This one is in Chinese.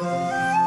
了。